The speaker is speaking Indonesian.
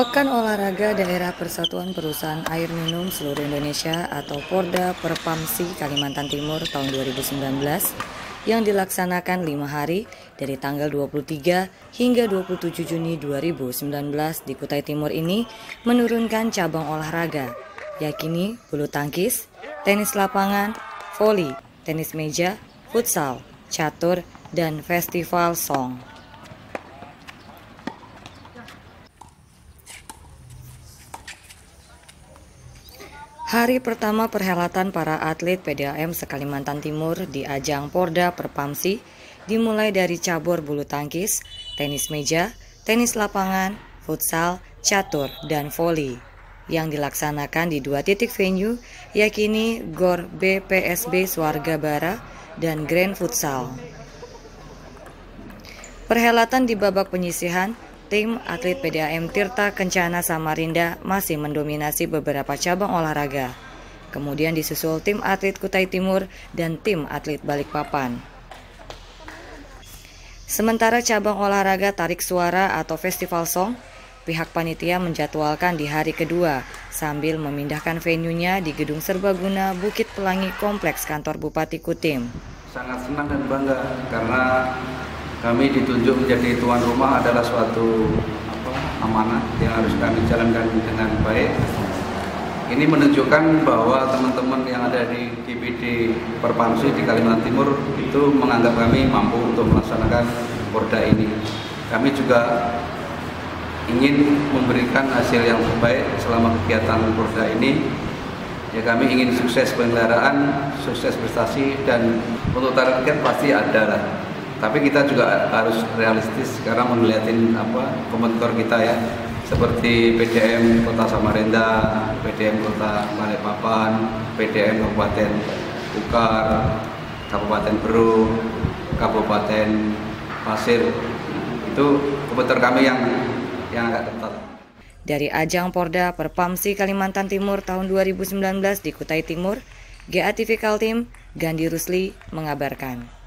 Pekan Olahraga Daerah Persatuan Perusahaan Air Minum Seluruh Indonesia atau Porda Perpamsi Kalimantan Timur tahun 2019 yang dilaksanakan lima hari dari tanggal 23 hingga 27 Juni 2019 di Kutai Timur ini menurunkan cabang olahraga yakini bulu tangkis, tenis lapangan, voli, tenis meja, futsal, catur, dan festival song. Hari pertama perhelatan para atlet PDAM sekalimantan Timur di ajang Porda Perpamsi dimulai dari cabur bulu tangkis, tenis meja, tenis lapangan, futsal, catur, dan voli yang dilaksanakan di dua titik venue yakini GOR BPSB Swarga Bara dan Grand Futsal. Perhelatan di babak penyisihan tim atlet PDAM Tirta Kencana Samarinda masih mendominasi beberapa cabang olahraga. Kemudian disusul tim atlet Kutai Timur dan tim atlet Balikpapan. Sementara cabang olahraga tarik suara atau festival song, pihak panitia menjadwalkan di hari kedua sambil memindahkan venue-nya di Gedung Serbaguna Bukit Pelangi Kompleks Kantor Bupati Kutim. Sangat senang dan bangga karena kami ditunjuk menjadi tuan rumah adalah suatu amanah yang harus kami jalankan dengan baik. Ini menunjukkan bahwa teman-teman yang ada di GBD Perpamsi di Kalimantan Timur itu menganggap kami mampu untuk melaksanakan Porda ini. Kami juga ingin memberikan hasil yang terbaik selama kegiatan Porda ini. Ya kami ingin sukses penyelenggaraan, sukses prestasi dan untuk target pasti ada lah tapi kita juga harus realistis karena melihatin apa kompetitor kita ya seperti PDM Kota Samarinda, PDM Kota Balikpapan, PDM Kabupaten Bukar, Kabupaten Beru, Kabupaten Pasir itu kompetitor kami yang yang agak ketat. Dari ajang Porda Perpamsi Kalimantan Timur tahun 2019 di Kutai Timur, GA TV Kaltim, Gandhi Rusli mengabarkan.